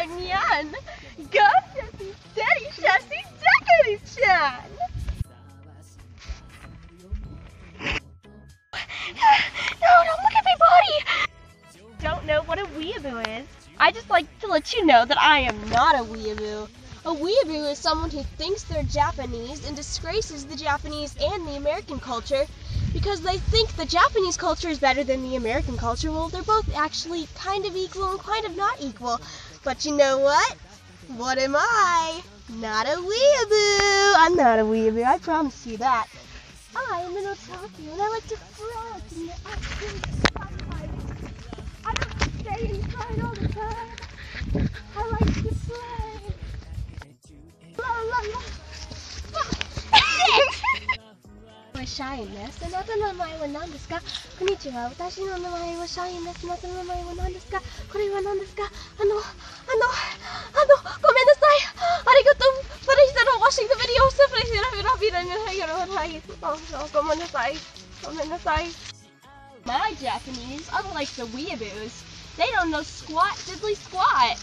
Damian! Go, Chefy Daddy, Chefy Chan! No, don't look at my body! Don't know what a weeaboo is. I just like to let you know that I am not a weeaboo. A weeaboo is someone who thinks they're Japanese and disgraces the Japanese and the American culture because they think the Japanese culture is better than the American culture. Well, they're both actually kind of equal and kind of not equal. But you know what? What am I? Not a weeaboo. I'm not a weeaboo. I promise you that. I am an otaku and I like to frolic in the absolute sunlight. I don't stay inside all the time. シャインです。あなたの名前は何ですかこんにちは。私の名前はシャインです。あなたの名前は何ですかこれは何ですかあの、あの、あの、ごめんなさい。ありがとう。プレイしたの watching the video. プレイしてる。ラビラにはいよろはい。ごめんなさい。ごめんなさい。My Japanese, unlike the weeaboos, they don't know squat diddly squat.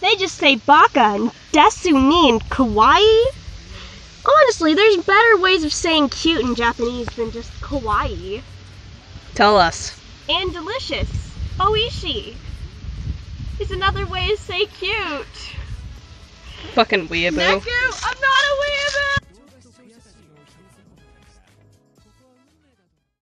They just say baka and desu ni and kawaii. Honestly, there's better ways of saying cute in Japanese than just kawaii. Tell us. And delicious. Oishi. Is another way to say cute. Fucking weeaboo. Neku, I'm not a